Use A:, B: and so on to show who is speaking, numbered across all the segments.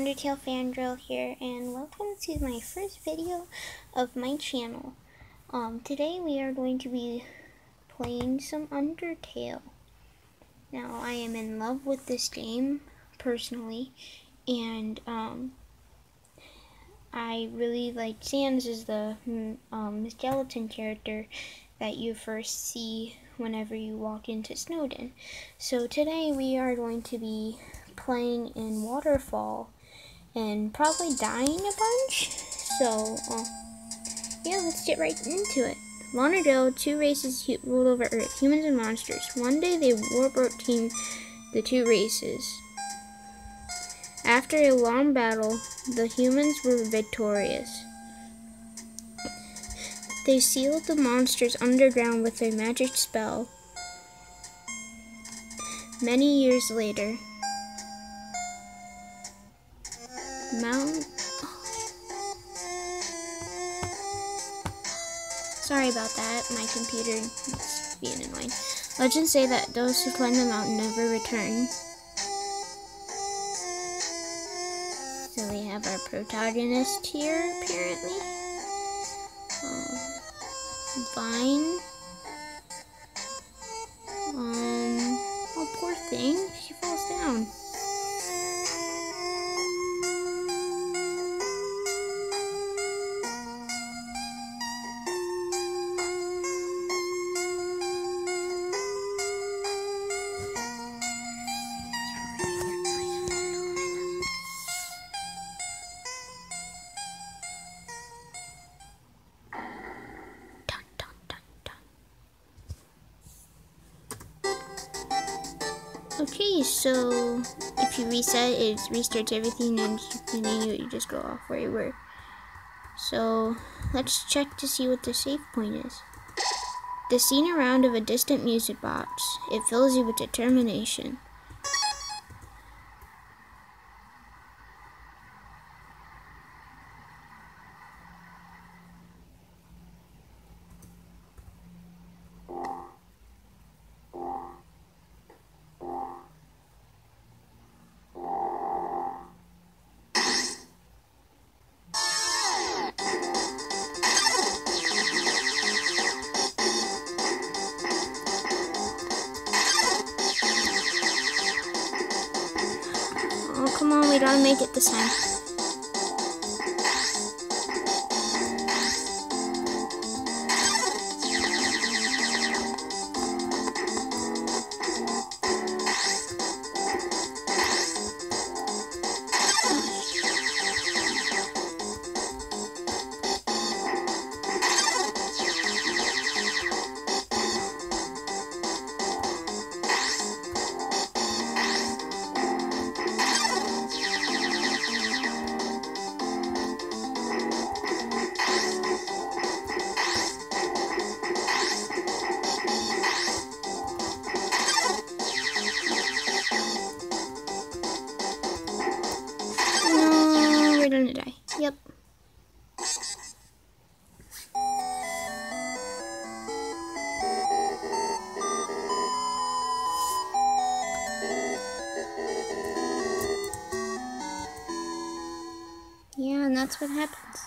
A: Undertale Fangirl here and welcome to my first video of my channel. Um, today we are going to be playing some Undertale. Now I am in love with this game personally and um, I really like Sans is the um, skeleton character that you first see whenever you walk into Snowdin. So today we are going to be playing in Waterfall and probably dying a bunch. So, uh, yeah, let's get right into it. Long ago, two races ruled over Earth, humans and monsters. One day, they warbird teamed the two races. After a long battle, the humans were victorious. They sealed the monsters underground with a magic spell. Many years later, Mount. Sorry about that. My computer is being annoying. Legends say that those who climb the mountain never return. So we have our protagonist here, apparently. Um, Vine. Okay, so if you reset, it restarts everything and you, just go off where you were. So let's check to see what the save point is. The scene around of a distant music box. It fills you with determination. We gotta make it this time. Yeah, and that's what happens.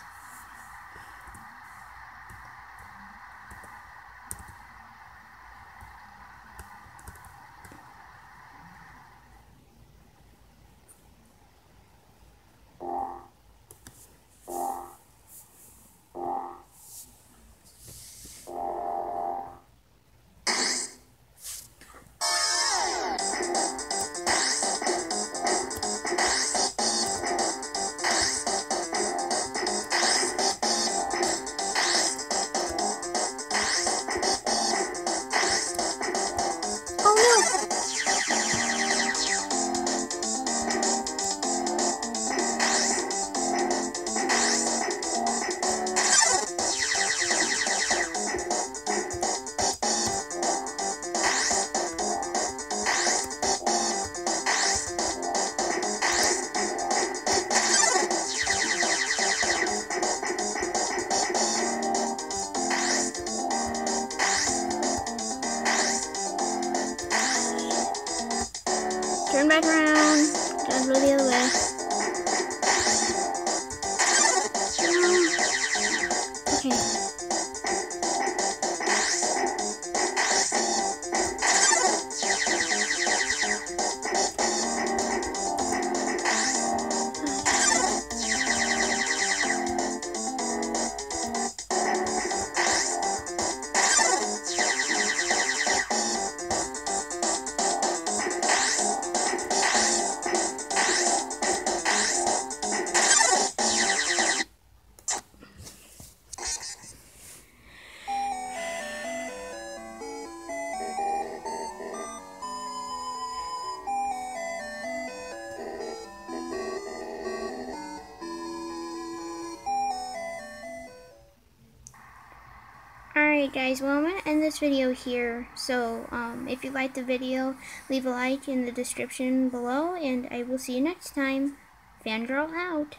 A: Turn back around. Gotta go the other way. Okay. Alright guys, well I'm going to end this video here. So um, if you liked the video, leave a like in the description below and I will see you next time. Fangirl out.